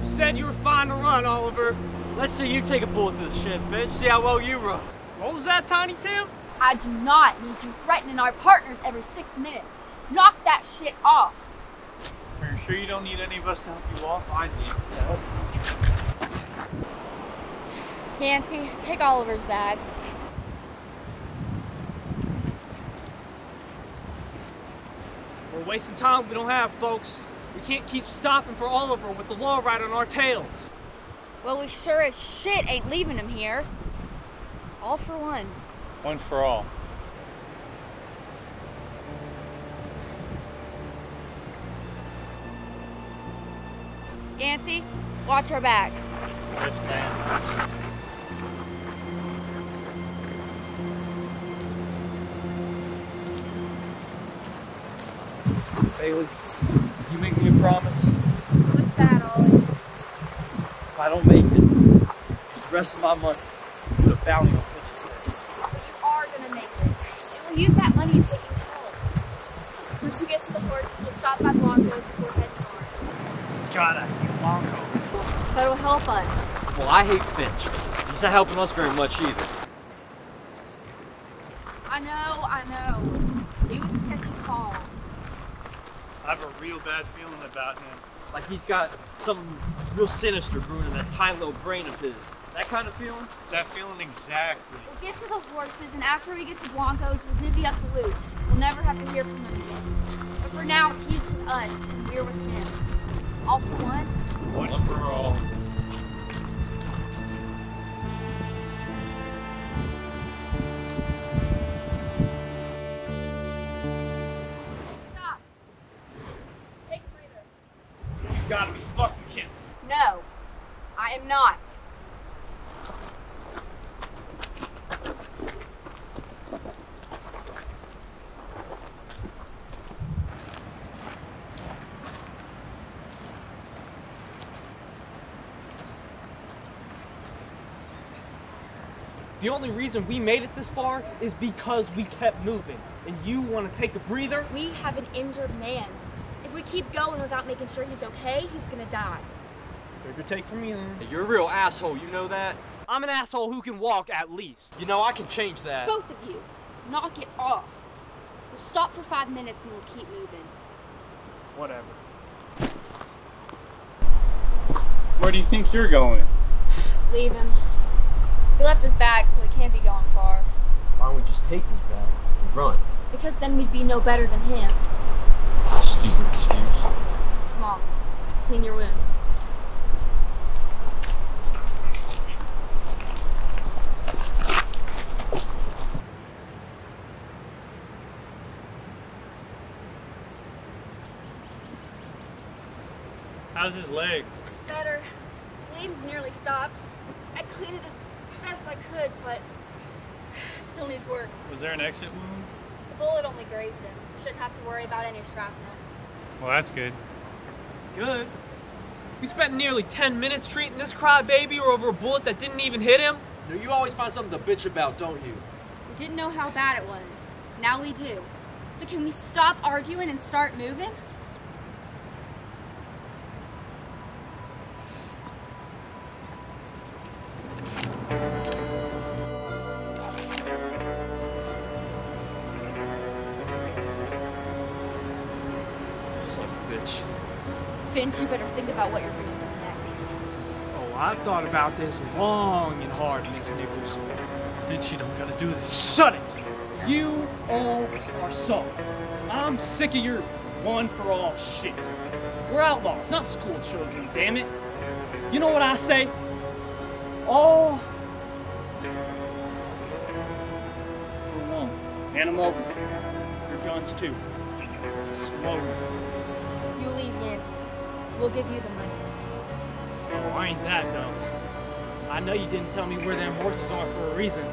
You said you were fine to run, Oliver. Let's see you take a bullet to the shin, bitch. See how well you run. What was that, Tiny Tim? I do not need you threatening our partners every six minutes. Knock that shit off. Are you sure you don't need any of us to help you walk? Fine, Nancy. Help. Nancy, take Oliver's bag. We're wasting time we don't have, folks. We can't keep stopping for Oliver with the law right on our tails. Well, we sure as shit ain't leaving him here. All for one. One for all. Yancey, watch our backs. Yes, ma'am. Bailey, you make me a promise. What's that, Ollie? If I don't make it, just the rest of my money, put a bounty on Finch's head. But you are gonna make it. And we'll use that money to take you home. Once we get to the horses, we'll stop by Blanco's before heading north. Gotta hate Blanco. That'll help us. Well, I hate Finch. He's not helping us very much either. I know, I know. It was a sketchy call. I have a real bad feeling about him. Like he's got something real sinister brewing in that tiny little brain of his. That kind of feeling? That feeling exactly. We'll get to the horses, and after we get to Blanco's, we'll divvy up the loot. We'll never have to hear from him again. But for now, he's with us, and we're with him. All for one? One for all. Gotta be fucking kidding. No, I am not. The only reason we made it this far is because we kept moving. And you want to take a breather? We have an injured man. If we keep going without making sure he's okay, he's gonna die. Take your take from me then. You're a real asshole, you know that? I'm an asshole who can walk at least. You know, I can change that. Both of you, knock it off. We'll stop for five minutes and we'll keep moving. Whatever. Where do you think you're going? Leave him. He left his bag, so he can't be going far. Why don't we just take his bag and run? Because then we'd be no better than him. That's a stupid excuse. Come on, let's clean your wound. How's his leg? Better. Bleeding's nearly stopped. I cleaned it as best I could, but still needs work. Was there an exit wound? The bullet only grazed him. Shouldn't have to worry about any shrapnel. Well, that's good. Good. We spent nearly 10 minutes treating this crybaby over a bullet that didn't even hit him. You, know, you always find something to bitch about, don't you? We didn't know how bad it was. Now we do. So can we stop arguing and start moving? Finch, you better think about what you're gonna do next. Oh, I've thought about this long and hard, Miss Nichols. Finch, you don't gotta do this. Shut it! You all are soft. I'm sick of your one for all shit. We're outlaws, not school children, damn it. You know what I say? All for one. Hand them over. Your guns too. Slowly. We'll give you the money. Oh, I ain't that dumb. I know you didn't tell me where them horses are for a reason.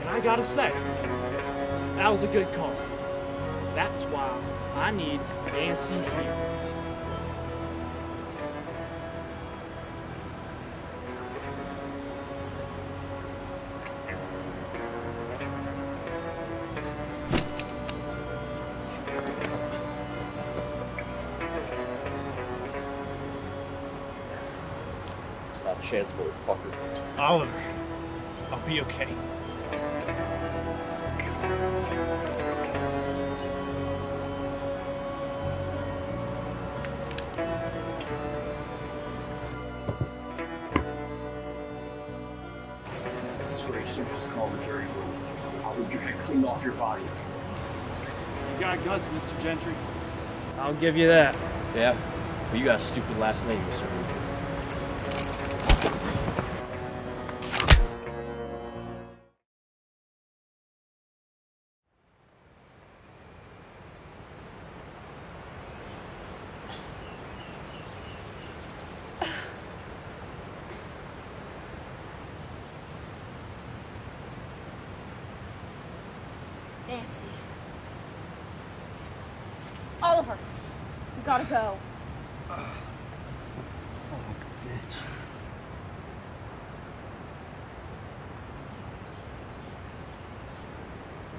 And I gotta say, that was a good call. That's why I need Yancey here. Chance, motherfucker. Oliver, I'll be okay. Swear, so just call the jury room. I'll leave your head clean off your body. You got guts, Mr. Gentry. I'll give you that. Yeah, but you got a stupid last name, Mr. Nancy. Oliver, we gotta go. Son of a bitch.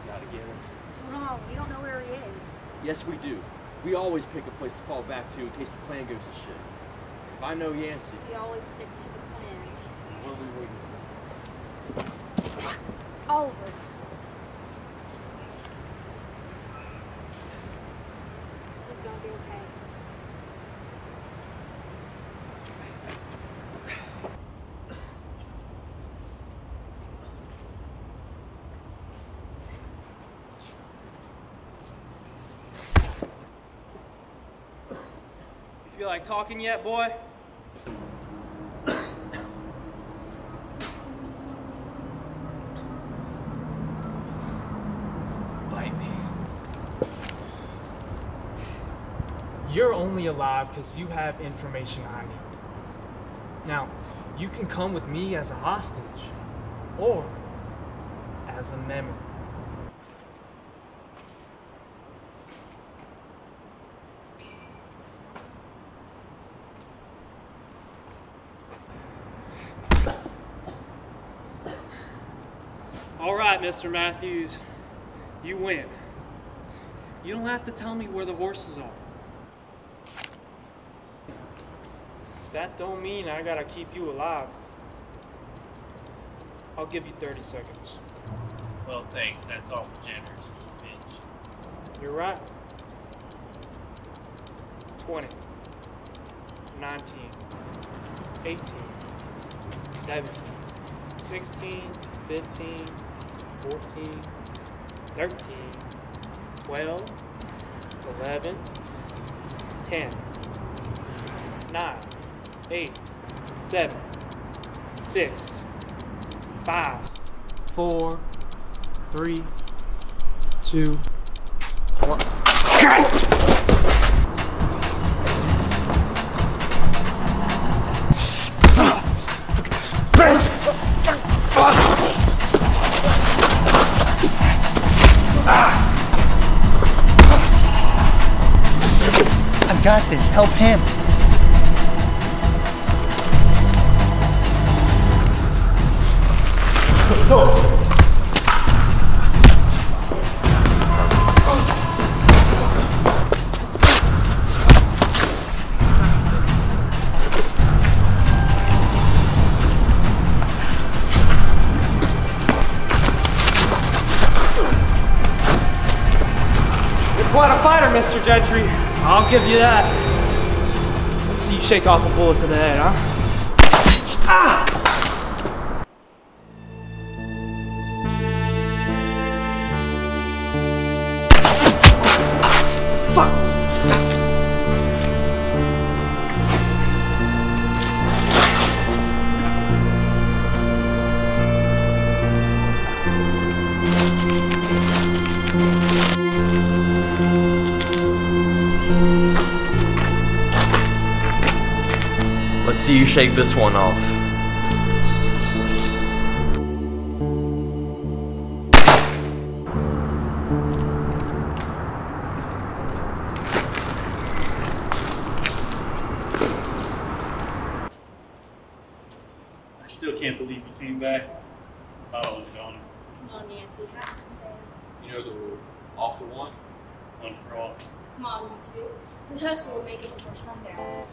Gotta get him. No, we don't know where he is. Yes, we do. We always pick a place to fall back to in case the plan goes to shit. If I know Yancey, He always sticks to the plan. what are we waiting for? Oliver. He's gonna be okay. You feel like talking yet, boy? Bite me. You're only alive because you have information I need. Now, you can come with me as a hostage or as a memory. All right, Mr. Matthews, you win. You don't have to tell me where the horses are. That don't mean I gotta keep you alive. I'll give you 30 seconds. Well, thanks. That's awful generous, you Finch. You're right. 20, 19, 18, 17, 16, 15, 14, 13, 12, 11, 10, 9, 8, 7, 6, 5, 4, 3, 2, 1. I've got this. Help him. You're quite a fighter, Mr. Gentry. I'll give you that. Let's see you shake off a bullet to the head, huh? Fuck! Let's see you shake this one off. On, Nancy, have some faith. You know the rule. All for one. One for all. Come on, one, two. The hustle will make it before sundown.